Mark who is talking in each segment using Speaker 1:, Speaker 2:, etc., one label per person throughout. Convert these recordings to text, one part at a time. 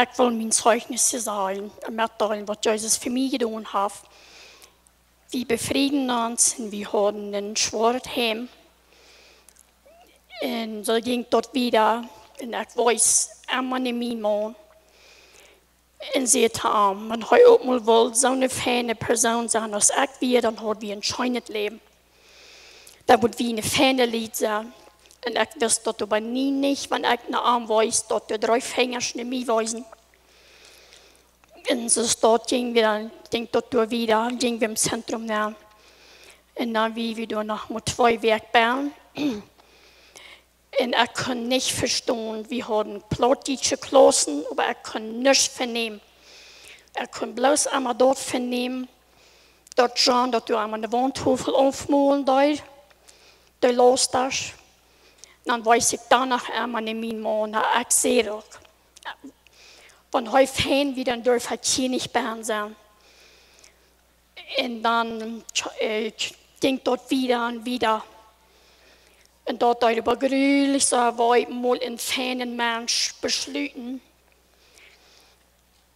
Speaker 1: ik wil mijn zeugnissen zijn en mitteilen wat Jezus voor mij gedaan heeft. Wir befrieden uns und wir haben ein schweres Heim. Und so ging dort wieder und ich weiß immer nicht mein Mann. Und sie hat arm. Und heute auch mal so eine feine Person sein, als ich wir, dann hat wir ein schönes Leben. Da wird wie eine feine Lied sein. Und ich wüsste dort aber nie nicht, wenn ich eine Arm weiß, dort die drei Finger nicht mehr weisen. Und so dort ging wir dann, ging dort wieder, ging wir im Zentrum nach. Und dann wie wir da noch mit zwei Werkbahnen. Und ich kann nicht verstehen, wir haben Plattdeutsche Klassen, aber ich kann nichts vernehmen. Ich kann bloß einmal dort vernehmen, dort schon, dass du einmal eine Wandhufel aufmalen dort, der los das. Dann weiß ich danach einmal in meinem Mann, ich sehe doch. Von heute hin wieder darf ich hier nicht behandelt sein. Und dann äh, ging dort wieder und wieder. Und dort hat über gruwelijk so weit mal ein feinen Mensch beschluten.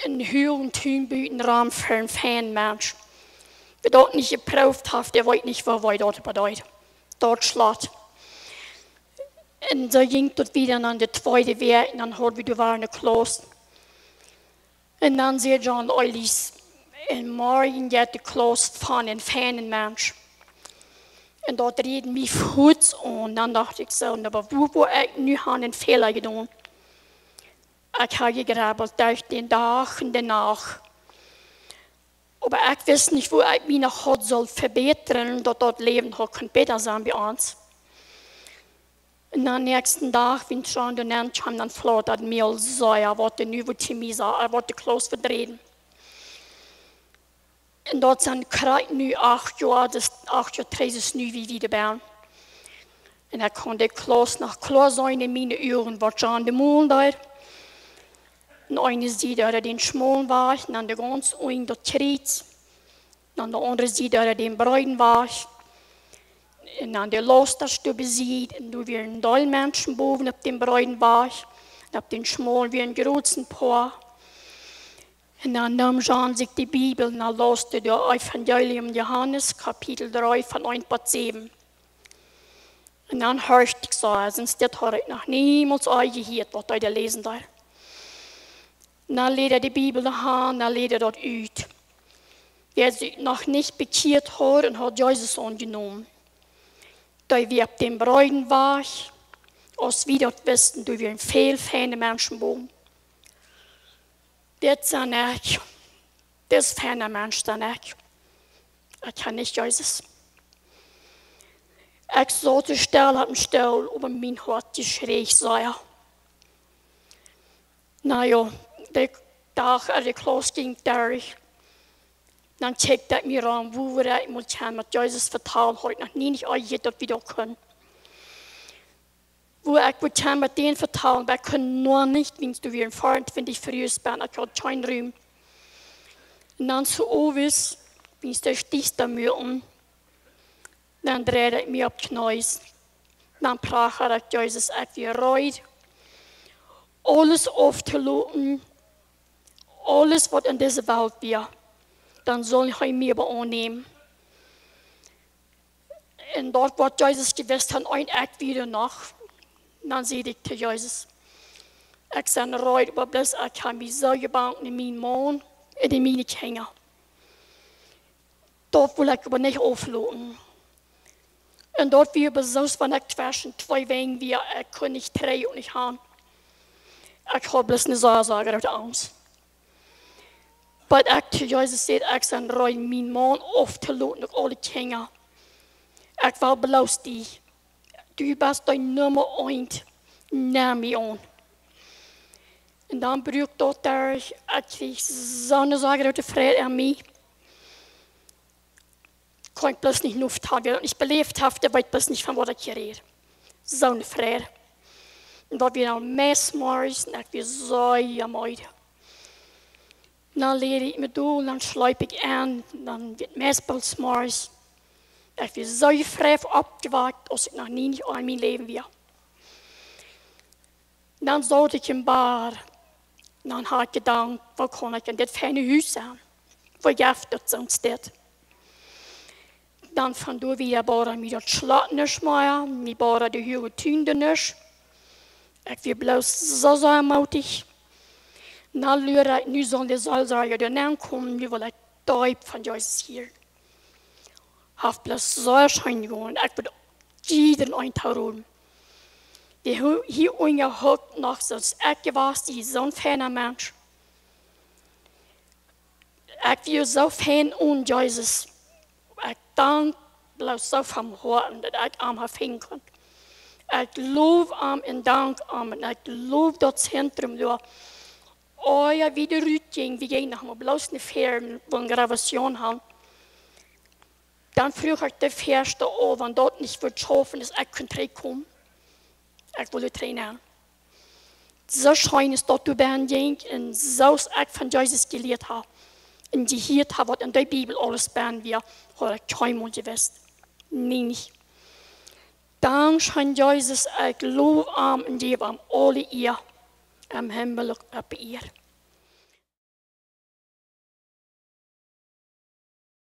Speaker 1: Ein höheren Tünbütenraum für einen feinen Mensch. Wer dort nicht geprüft hat, der weiß nicht, was dort bedeutet. Dort schlägt. Und so ging dort wieder an der zweite Weg, und dann hat wir, du war in der Kloster. Und dann sieht John Eulis, in morgen geht der Kloster von einem feinen Mensch. En dat reden mij goed aan. Dan dacht ik zo, maar hoe wil ik nu aan een Fehler gedaan? Ik habe gegrabbelt durch den Tag und den Nacht. Aber ich weiß nicht, wo ich mich nach Gott soll verbessern, dass das Leben kann besser sein bei uns. Und am nächsten Tag, wenn schon der Nennt kam, dann flattert mir so, er wollte nu wo Timmy sah, er wollte Klaus verdrehen. En dat zijn krijgt nu acht jaar, dus acht jaar terug is nu wie wieder ben. En hij kon de naar klas zijn in mijn uren, je aan de mond daar. En eine Seite er den schmalen war, en aan de ganz oing dat kriet. En de andere Seite er den bruiden war. En aan de Losterstube en du wie ein Dolmenschen boven op den bruiden war. En op den schmal wie ein großen Paar. Und dann nahm Jean sich die Bibel und er laste das Evangelium Johannes, Kapitel 3, von 1 bis 7. Und dann hörte ich so, sonst das habe ich noch niemals gehört, was da lesen da. Und dann lädt er die Bibel nach und dann lädt er dort aus. Wer sich noch nicht bekehrt hat und hat Jesus angenommen. Da wir auf dem Bräuden war, als wir dort wissen, du wir ein viel feine Menschen wohnen. Det zijn ik. Det is fijne mens dan ik. Ik kan niet Jesus. Zou te stil op een stil over mijn hart geschreven zijn. Nou ja, de dag als ik los ging daar, dan checkte ik me aan hoe ik moet gaan met Jezus vertalen, had ik nog niet uit dat we dat kunnen. Wo ich mit mit denen vertrauen, wir können nur nicht, wenn du wie ein Freund, wenn ich früh bin, ich habe keinen Raum. Und dann so ovis, wenn du stichst da mühen, dann drehe ich mich auf die Knie. Dann brach ich Jesus ich wie reut, alles aufzuladen, alles, was in dieser Welt wir, dann soll ich mir annehmen. Und dort, wo Jesus gewusst hat, ein Eck wieder noch, dan zei ik tegen Jezus, ik ben eruit, maar bless, ik heb me zo gebouwd in mijn man en in mijn kinderen. Dat wil ik aber nicht aufladen. Und dort wir besonders von der zwischen zwei Wegen wir ich kann nicht drehen und nicht haben. Ich habe bloß eine Sorge Angst. Aber ich zu Jesus sagt, ich bin rein, mein Mann aufzuladen und alle Kinder. Ich will bloß die. Du bist dein Nummer eins. Neem me aan. En dan bruk tot daar, als ik zo'n de vrede aan mij. Kann ich bloß haben, und ich belebt habe, der weiß bloß nicht, von was ich hier rede. Eine Freude. Und dort wir noch mehrmals, und ich wir so jammerlich. Dann lehre ich mir durch, und dann schleipe ich an, und dann wird mehrmals morgens. Ich bin so frei abgewagt, als ich noch nie in meinem Leben war. Dan zat ik in bar. Dan har ik gedacht, wat kon ik in dit fijne huis aan? Voor jaft dat zo'n stad. Dan van door weer bara mi dat slatners maar, mi bara de huge tuinderners. Ik weer bloos zo zo moutig. Na lura ik nu zo'n de zal zeggen, de naam komen, nu ik duip van Jezus hier. Haf bloos zo schijn gewoon, ik wil iedereen eintauren. Die hier ongehoord nog zoals ik was, die zo'n fijne mens. Ik wil zo fijn aan Jezus. Ik dank bloos zo van horen dat ik aan haar vinden kan. Ik loof aan en dank aan en ik loof dat centrum door. Oh ja, wie de Rütting, wie ging nog maar bloos een ver van Gravation haben. Dann vroeg ik de verste of want dat niet wordt schaffen, dus ik kan terugkomen. Ik wil het trainen. Zo schijn is dat du ben denk en zoals ik van Jezus geleerd heb. En gehoord heb wat in de Bibel alles ben wir, ik kein gewusst. Nee, niet. Dank schijn Jezus, ik loof am en geef am alle eer. Am Himmel op eer.